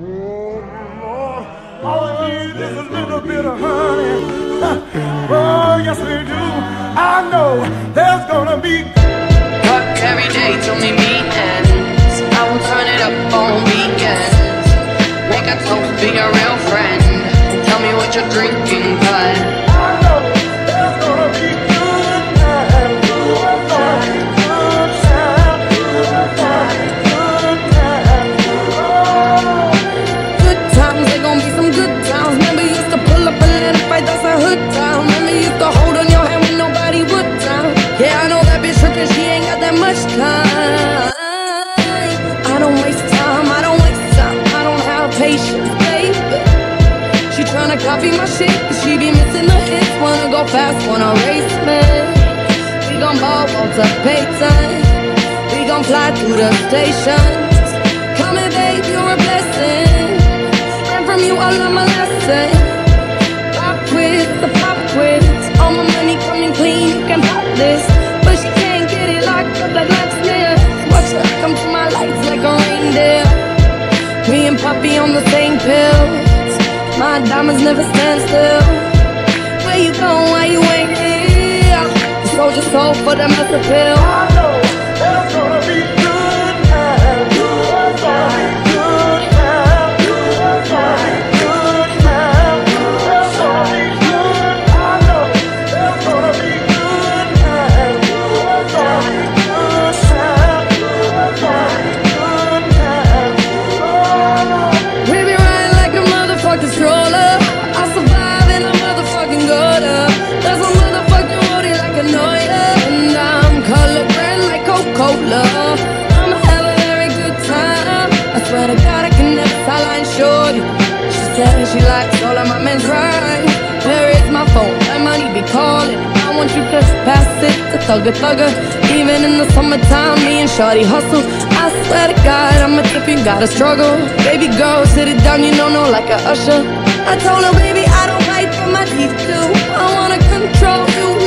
Oh, Lord, all we need is a little bit of honey. oh, yes, we do. I know there's gonna be. Work every day till me meetings. I will turn it up on weekends. Make a toast, be a real friend. Tell me what you're drinking, bud. Tryna copy my shit, she be missing the hits. Wanna go fast, wanna race man We gon' ball, Walter Payton. We gon' fly through the stations. My diamonds never stand still. Where you going? Why you ain't here? Soldier soul for the master pill. She likes all of my men's rhymes. Where is my phone? My money be calling. I want you to pass it to thugger thugger. Even in the summertime, me and Shorty hustle. I swear to God, I'm a tip, you gotta struggle. Baby girl, sit it down, you know, no, like a usher. I told her, baby, I don't bite for my teeth too. I wanna control you